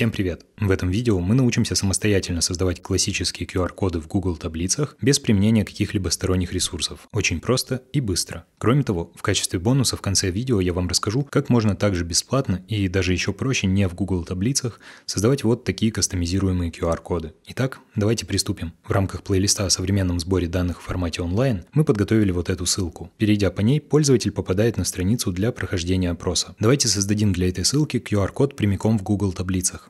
Всем привет! В этом видео мы научимся самостоятельно создавать классические QR-коды в Google таблицах без применения каких-либо сторонних ресурсов. Очень просто и быстро. Кроме того, в качестве бонуса в конце видео я вам расскажу, как можно также бесплатно и даже еще проще не в Google таблицах создавать вот такие кастомизируемые QR-коды. Итак, давайте приступим. В рамках плейлиста о современном сборе данных в формате онлайн мы подготовили вот эту ссылку. Перейдя по ней, пользователь попадает на страницу для прохождения опроса. Давайте создадим для этой ссылки QR-код прямиком в Google таблицах.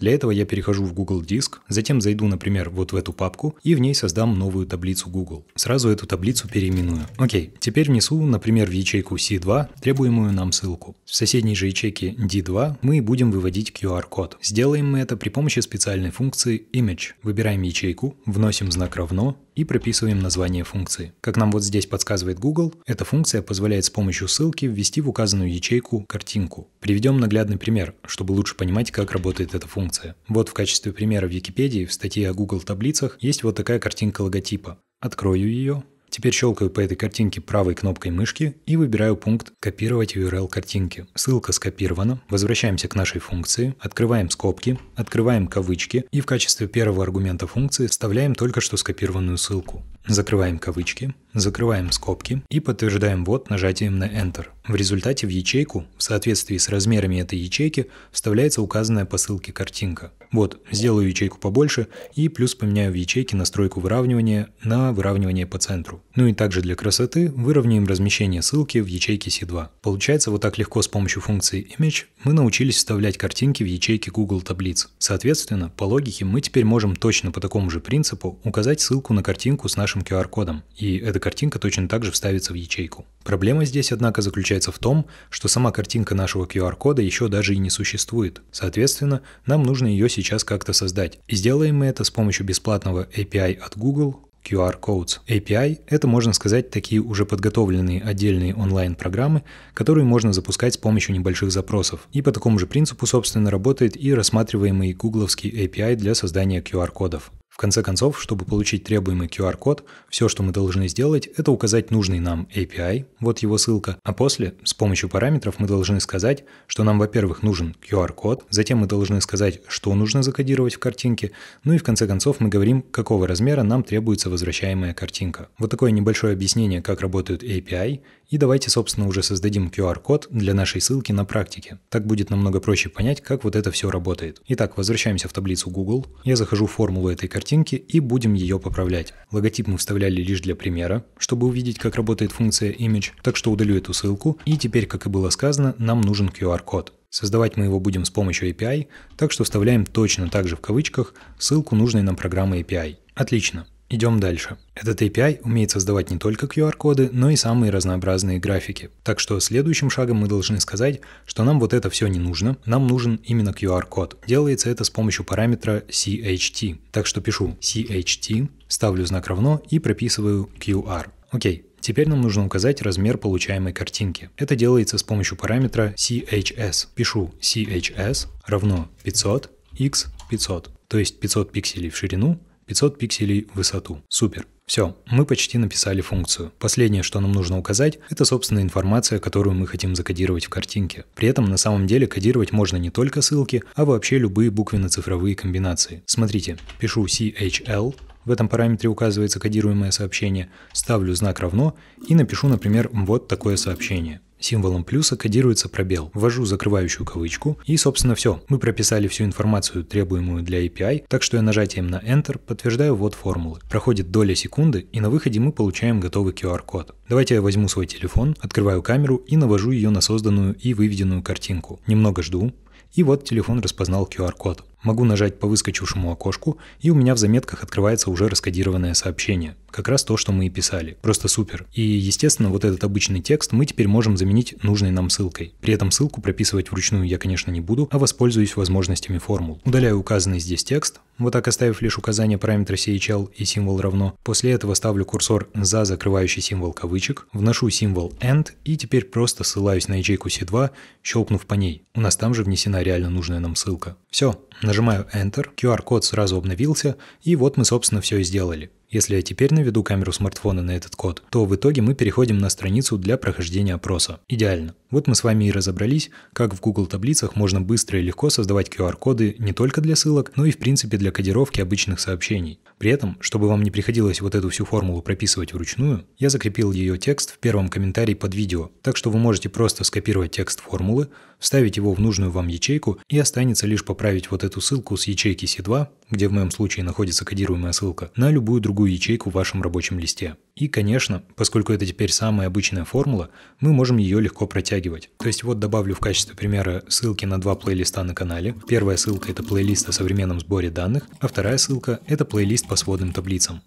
Для этого я перехожу в Google Диск, затем зайду, например, вот в эту папку и в ней создам новую таблицу Google. Сразу эту таблицу переименую. Окей, теперь внесу, например, в ячейку C2 требуемую нам ссылку. В соседней же ячейке D2 мы будем выводить QR-код. Сделаем мы это при помощи специальной функции Image. Выбираем ячейку, вносим знак равно и прописываем название функции. Как нам вот здесь подсказывает Google, эта функция позволяет с помощью ссылки ввести в указанную ячейку картинку. Приведем наглядный пример, чтобы лучше понимать, как работает эта функция. Вот в качестве примера в Википедии в статье о Google таблицах есть вот такая картинка логотипа. Открою ее, Теперь щелкаю по этой картинке правой кнопкой мышки и выбираю пункт «Копировать URL картинки». Ссылка скопирована. Возвращаемся к нашей функции, открываем скобки, открываем кавычки и в качестве первого аргумента функции вставляем только что скопированную ссылку. Закрываем кавычки, закрываем скобки и подтверждаем ввод нажатием на Enter. В результате в ячейку, в соответствии с размерами этой ячейки, вставляется указанная по ссылке картинка. Вот, сделаю ячейку побольше и плюс поменяю в ячейке настройку выравнивания на выравнивание по центру. Ну и также для красоты выровняем размещение ссылки в ячейке C2. Получается вот так легко с помощью функции Image мы научились вставлять картинки в ячейки Google таблиц. Соответственно, по логике мы теперь можем точно по такому же принципу указать ссылку на картинку с нашим QR-кодом, и картинка точно так же вставится в ячейку. Проблема здесь, однако, заключается в том, что сама картинка нашего QR-кода еще даже и не существует. Соответственно, нам нужно ее сейчас как-то создать. И сделаем мы это с помощью бесплатного API от Google, QR Codes. API – это, можно сказать, такие уже подготовленные отдельные онлайн-программы, которые можно запускать с помощью небольших запросов. И по такому же принципу, собственно, работает и рассматриваемый гугловский API для создания QR-кодов конце концов, чтобы получить требуемый QR-код, все, что мы должны сделать, это указать нужный нам API, вот его ссылка, а после с помощью параметров мы должны сказать, что нам, во-первых, нужен QR-код, затем мы должны сказать, что нужно закодировать в картинке, ну и в конце концов мы говорим, какого размера нам требуется возвращаемая картинка. Вот такое небольшое объяснение, как работают API, и давайте, собственно, уже создадим QR-код для нашей ссылки на практике. Так будет намного проще понять, как вот это все работает. Итак, возвращаемся в таблицу Google. Я захожу в формулу этой картинки и будем ее поправлять. Логотип мы вставляли лишь для примера, чтобы увидеть, как работает функция Image, так что удалю эту ссылку. И теперь, как и было сказано, нам нужен QR-код. Создавать мы его будем с помощью API, так что вставляем точно так же в кавычках ссылку нужной нам программы API. Отлично. Идем дальше. Этот API умеет создавать не только QR-коды, но и самые разнообразные графики. Так что следующим шагом мы должны сказать, что нам вот это все не нужно, нам нужен именно QR-код. Делается это с помощью параметра CHT. Так что пишу CHT, ставлю знак равно и прописываю QR. Окей, Теперь нам нужно указать размер получаемой картинки. Это делается с помощью параметра CHS. Пишу CHS равно 500 x 500, то есть 500 пикселей в ширину 500 пикселей в высоту. Супер. Все, мы почти написали функцию. Последнее, что нам нужно указать, это собственно информация, которую мы хотим закодировать в картинке. При этом на самом деле кодировать можно не только ссылки, а вообще любые буквенно-цифровые комбинации. Смотрите, пишу CHL, в этом параметре указывается кодируемое сообщение, ставлю знак равно и напишу, например, вот такое сообщение. Символом плюса кодируется пробел. Ввожу закрывающую кавычку и, собственно, все. Мы прописали всю информацию, требуемую для API, так что я нажатием на Enter подтверждаю ввод формулы. Проходит доля секунды, и на выходе мы получаем готовый QR-код. Давайте я возьму свой телефон, открываю камеру и навожу ее на созданную и выведенную картинку. Немного жду, и вот телефон распознал QR-код. Могу нажать по выскочившему окошку, и у меня в заметках открывается уже раскодированное сообщение. Как раз то, что мы и писали. Просто супер. И, естественно, вот этот обычный текст мы теперь можем заменить нужной нам ссылкой. При этом ссылку прописывать вручную я, конечно, не буду, а воспользуюсь возможностями формул. Удаляю указанный здесь текст, вот так оставив лишь указание параметра CHL и символ равно. После этого ставлю курсор за закрывающий символ кавычек, вношу символ AND и теперь просто ссылаюсь на ячейку C2, щелкнув по ней. У нас там же внесена реально нужная нам ссылка. Все, нажимаю Enter, QR-код сразу обновился, и вот мы, собственно, все и сделали. Если я теперь наведу камеру смартфона на этот код, то в итоге мы переходим на страницу для прохождения опроса. Идеально. Вот мы с вами и разобрались, как в Google таблицах можно быстро и легко создавать QR-коды не только для ссылок, но и в принципе для кодировки обычных сообщений. При этом, чтобы вам не приходилось вот эту всю формулу прописывать вручную, я закрепил ее текст в первом комментарии под видео, так что вы можете просто скопировать текст формулы, вставить его в нужную вам ячейку и останется лишь поправить вот эту ссылку с ячейки C2, где в моем случае находится кодируемая ссылка, на любую другую ячейку в вашем рабочем листе. И, конечно, поскольку это теперь самая обычная формула, мы можем ее легко протягивать. То есть вот добавлю в качестве примера ссылки на два плейлиста на канале. Первая ссылка это плейлист о современном сборе данных, а вторая ссылка это плейлист по сводным таблицам.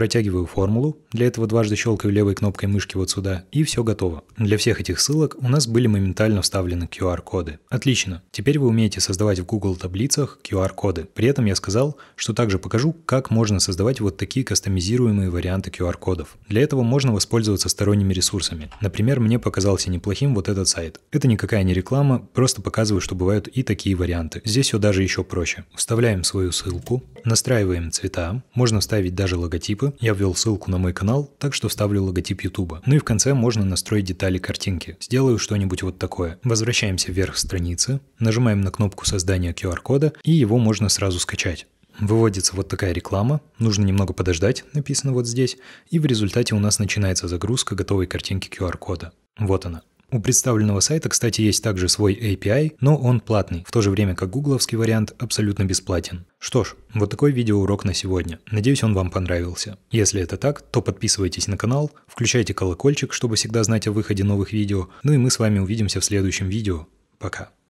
Протягиваю формулу, для этого дважды щелкаю левой кнопкой мышки вот сюда, и все готово. Для всех этих ссылок у нас были моментально вставлены QR-коды. Отлично, теперь вы умеете создавать в Google таблицах QR-коды. При этом я сказал, что также покажу, как можно создавать вот такие кастомизируемые варианты QR-кодов. Для этого можно воспользоваться сторонними ресурсами. Например, мне показался неплохим вот этот сайт. Это никакая не реклама, просто показываю, что бывают и такие варианты. Здесь все даже еще проще. Вставляем свою ссылку, настраиваем цвета, можно вставить даже логотипы, я ввел ссылку на мой канал, так что вставлю логотип YouTube. Ну и в конце можно настроить детали картинки. Сделаю что-нибудь вот такое. Возвращаемся вверх страницы, нажимаем на кнопку создания QR-кода и его можно сразу скачать. Выводится вот такая реклама, нужно немного подождать, написано вот здесь, и в результате у нас начинается загрузка готовой картинки QR-кода. Вот она. У представленного сайта, кстати, есть также свой API, но он платный, в то же время как гугловский вариант абсолютно бесплатен. Что ж, вот такой видеоурок на сегодня. Надеюсь, он вам понравился. Если это так, то подписывайтесь на канал, включайте колокольчик, чтобы всегда знать о выходе новых видео, ну и мы с вами увидимся в следующем видео. Пока.